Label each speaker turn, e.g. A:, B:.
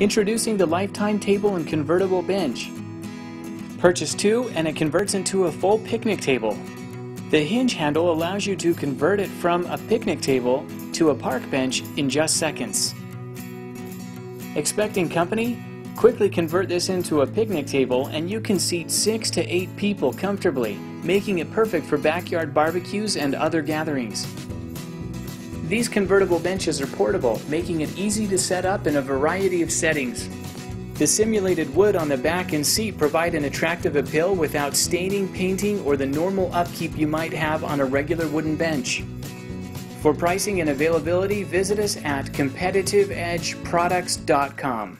A: Introducing the Lifetime Table and Convertible Bench. Purchase two and it converts into a full picnic table. The hinge handle allows you to convert it from a picnic table to a park bench in just seconds. Expecting company? Quickly convert this into a picnic table and you can seat 6 to 8 people comfortably, making it perfect for backyard barbecues and other gatherings. These convertible benches are portable, making it easy to set up in a variety of settings. The simulated wood on the back and seat provide an attractive appeal without staining, painting, or the normal upkeep you might have on a regular wooden bench. For pricing and availability, visit us at competitiveedgeproducts.com.